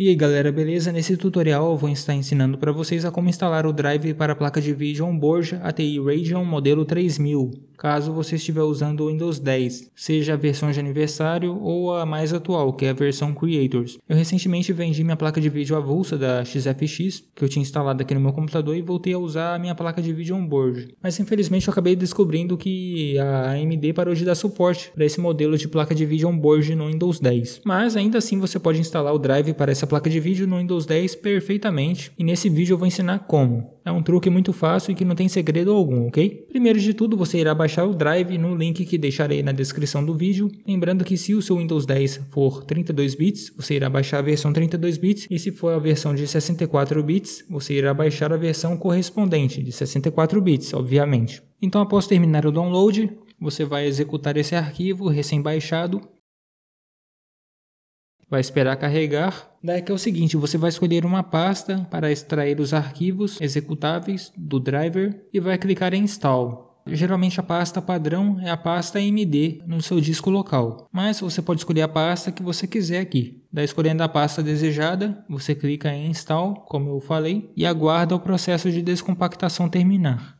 E aí galera, beleza? Nesse tutorial eu vou estar ensinando para vocês a como instalar o drive para a placa de vídeo onboard ATI Radeon modelo 3000, caso você estiver usando o Windows 10, seja a versão de aniversário ou a mais atual, que é a versão Creators. Eu recentemente vendi minha placa de vídeo avulsa da XFX, que eu tinha instalado aqui no meu computador e voltei a usar a minha placa de vídeo onboard. Mas infelizmente eu acabei descobrindo que a AMD parou de dar suporte para esse modelo de placa de vídeo onboard no Windows 10. Mas ainda assim você pode instalar o drive para essa placa de vídeo no Windows 10 perfeitamente e nesse vídeo eu vou ensinar como. É um truque muito fácil e que não tem segredo algum, ok? Primeiro de tudo, você irá baixar o Drive no link que deixarei na descrição do vídeo. Lembrando que se o seu Windows 10 for 32 bits, você irá baixar a versão 32 bits e se for a versão de 64 bits, você irá baixar a versão correspondente de 64 bits, obviamente. Então, após terminar o download, você vai executar esse arquivo recém-baixado vai esperar carregar. Daí que é o seguinte, você vai escolher uma pasta para extrair os arquivos executáveis do driver e vai clicar em install. Geralmente a pasta padrão é a pasta AMD no seu disco local, mas você pode escolher a pasta que você quiser aqui. Daí escolhendo a pasta desejada, você clica em install, como eu falei, e aguarda o processo de descompactação terminar.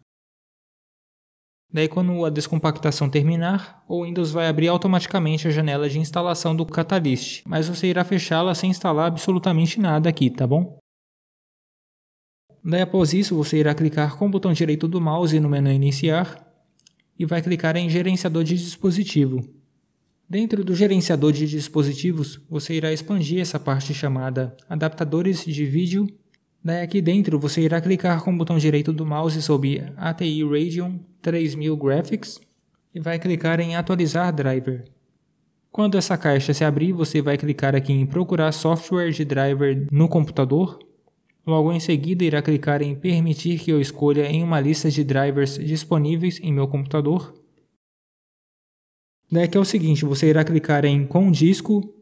Daí quando a descompactação terminar, o Windows vai abrir automaticamente a janela de instalação do Catalyst, mas você irá fechá-la sem instalar absolutamente nada aqui, tá bom? Daí após isso, você irá clicar com o botão direito do mouse no menu iniciar e vai clicar em gerenciador de dispositivo. Dentro do gerenciador de dispositivos, você irá expandir essa parte chamada adaptadores de vídeo Daí aqui dentro você irá clicar com o botão direito do mouse sobre ATI Radeon 3000 Graphics e vai clicar em atualizar driver. Quando essa caixa se abrir, você vai clicar aqui em procurar software de driver no computador. Logo em seguida irá clicar em permitir que eu escolha em uma lista de drivers disponíveis em meu computador. Daí aqui é o seguinte, você irá clicar em com disco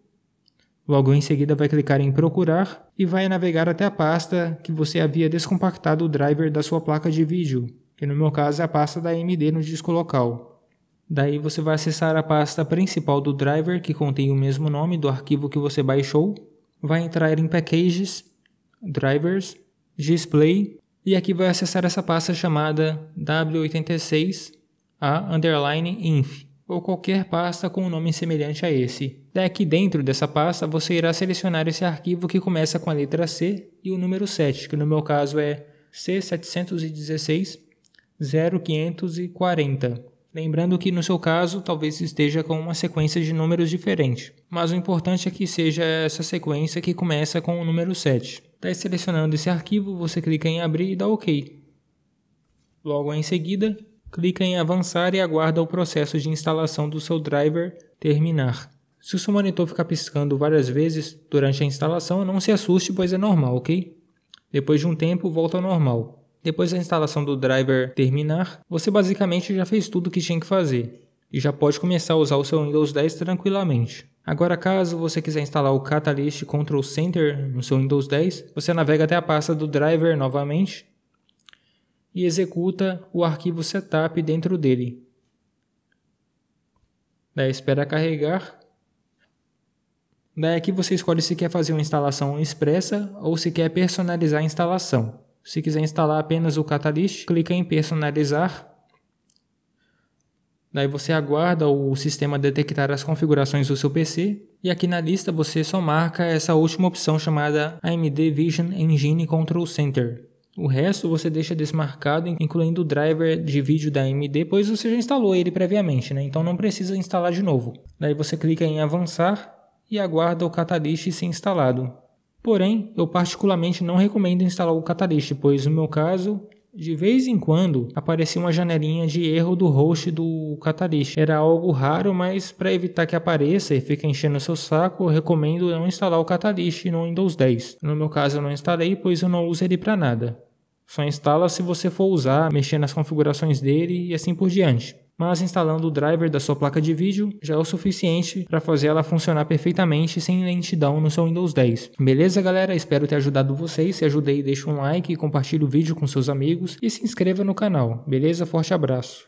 Logo em seguida vai clicar em procurar e vai navegar até a pasta que você havia descompactado o driver da sua placa de vídeo, que no meu caso é a pasta da AMD no disco local. Daí você vai acessar a pasta principal do driver que contém o mesmo nome do arquivo que você baixou, vai entrar em Packages, Drivers, Display e aqui vai acessar essa pasta chamada W86A_inf ou qualquer pasta com um nome semelhante a esse. Daqui dentro dessa pasta você irá selecionar esse arquivo que começa com a letra C e o número 7, que no meu caso é C716 0540. Lembrando que no seu caso talvez esteja com uma sequência de números diferente, mas o importante é que seja essa sequência que começa com o número 7. Daí selecionando esse arquivo, você clica em abrir e dá OK. Logo em seguida, clica em avançar e aguarda o processo de instalação do seu driver terminar. Se o seu monitor ficar piscando várias vezes durante a instalação, não se assuste, pois é normal, ok? Depois de um tempo, volta ao normal. Depois da instalação do driver terminar, você basicamente já fez tudo o que tinha que fazer e já pode começar a usar o seu Windows 10 tranquilamente. Agora, caso você quiser instalar o Catalyst Control Center no seu Windows 10, você navega até a pasta do driver novamente e executa o arquivo setup dentro dele. Daí espera carregar. Daí aqui você escolhe se quer fazer uma instalação expressa ou se quer personalizar a instalação. Se quiser instalar apenas o Catalyst, clica em personalizar. Daí você aguarda o sistema detectar as configurações do seu PC e aqui na lista você só marca essa última opção chamada AMD Vision Engine Control Center. O resto você deixa desmarcado, incluindo o driver de vídeo da AMD, pois você já instalou ele previamente, né? então não precisa instalar de novo. Daí você clica em avançar e aguarda o Catalyst ser instalado. Porém, eu particularmente não recomendo instalar o Catalyst, pois no meu caso, de vez em quando aparecia uma janelinha de erro do host do Catalyst. Era algo raro, mas para evitar que apareça e fique enchendo seu saco, eu recomendo não instalar o Catalyst no Windows 10. No meu caso, eu não instalei, pois eu não uso ele para nada. Só instala se você for usar, mexer nas configurações dele e assim por diante. Mas instalando o driver da sua placa de vídeo já é o suficiente para fazer ela funcionar perfeitamente sem lentidão no seu Windows 10. Beleza, galera? Espero ter ajudado vocês. Se ajudei, deixa um like, compartilhe o vídeo com seus amigos e se inscreva no canal. Beleza? Forte abraço.